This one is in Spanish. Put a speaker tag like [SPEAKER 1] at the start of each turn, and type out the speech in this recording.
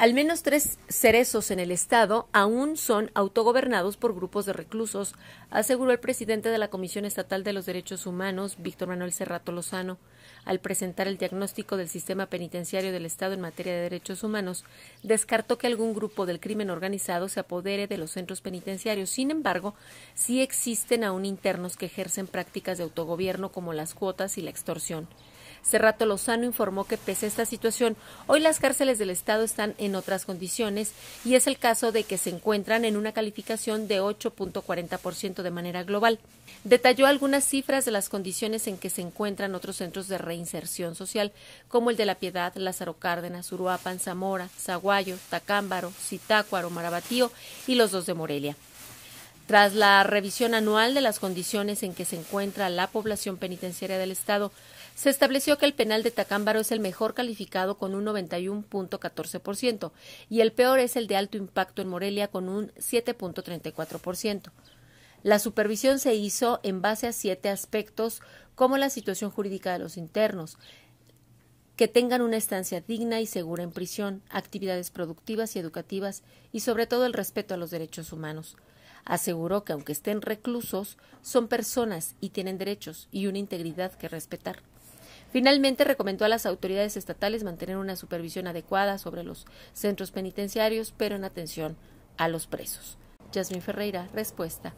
[SPEAKER 1] Al menos tres cerezos en el Estado aún son autogobernados por grupos de reclusos, aseguró el presidente de la Comisión Estatal de los Derechos Humanos, Víctor Manuel Serrato Lozano, al presentar el diagnóstico del sistema penitenciario del Estado en materia de derechos humanos, descartó que algún grupo del crimen organizado se apodere de los centros penitenciarios. Sin embargo, sí existen aún internos que ejercen prácticas de autogobierno como las cuotas y la extorsión. Cerrato Lozano informó que pese a esta situación, hoy las cárceles del Estado están en otras condiciones y es el caso de que se encuentran en una calificación de 8.40% de manera global. Detalló algunas cifras de las condiciones en que se encuentran otros centros de reinserción social, como el de La Piedad, Lázaro Cárdenas, Uruapan, Zamora, Zaguayo, Tacámbaro, Zitácuaro, Marabatío y los dos de Morelia. Tras la revisión anual de las condiciones en que se encuentra la población penitenciaria del Estado, se estableció que el penal de Tacámbaro es el mejor calificado con un 91.14% y el peor es el de alto impacto en Morelia con un 7.34%. La supervisión se hizo en base a siete aspectos como la situación jurídica de los internos, que tengan una estancia digna y segura en prisión, actividades productivas y educativas y sobre todo el respeto a los derechos humanos. Aseguró que aunque estén reclusos, son personas y tienen derechos y una integridad que respetar. Finalmente, recomendó a las autoridades estatales mantener una supervisión adecuada sobre los centros penitenciarios, pero en atención a los presos. Yasmín Ferreira, respuesta